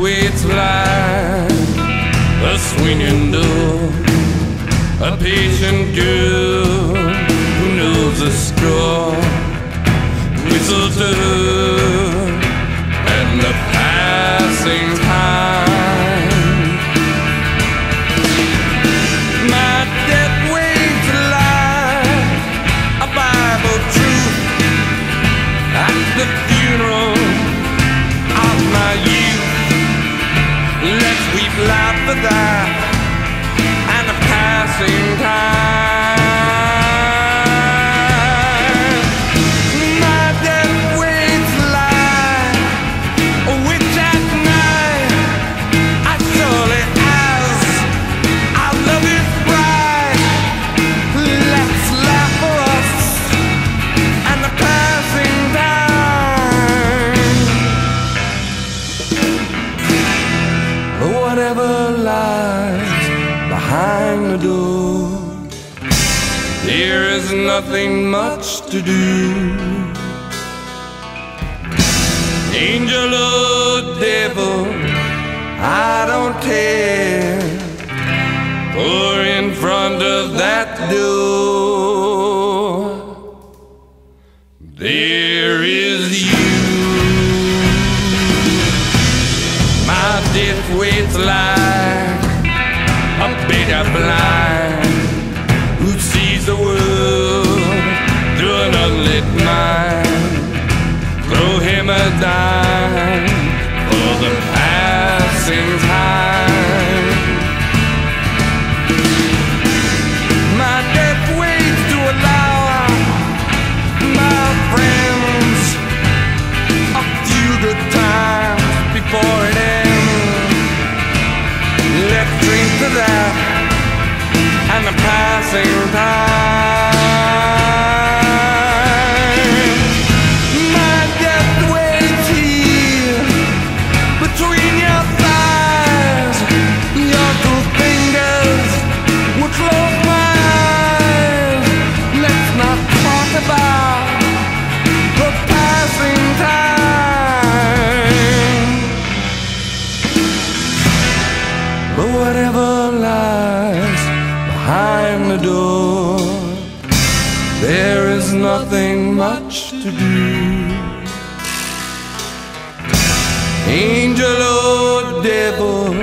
waits like a swinging door, a patient girl who knows the score, mistletoe, the door, there is nothing much to do. Angel or devil, I don't care. For in front of that door, there Dime for the passing time. My death waits to allow my friends a few good times before it ends. Let's drink to that and the passing time. Lies behind the door, there is nothing much to do. Angel or devil,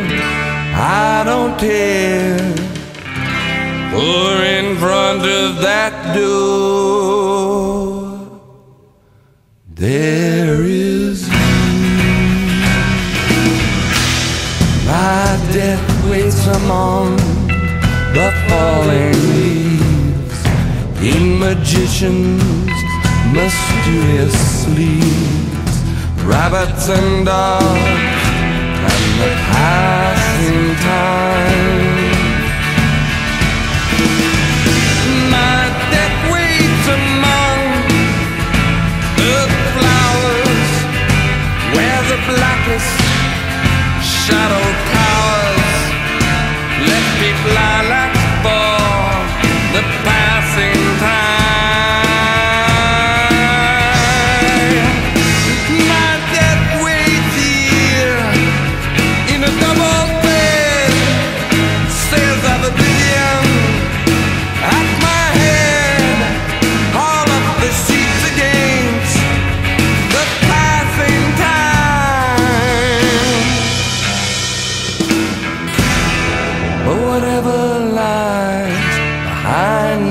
I don't care. For in front of that door, there is among the falling leaves. In magicians' mysterious sleeves, rabbits and dogs, and the passing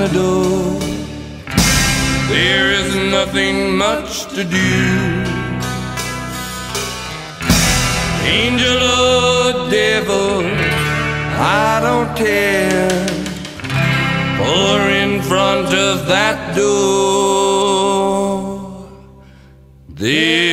adore. There is nothing much to do. Angel or devil, I don't care. For in front of that door, there.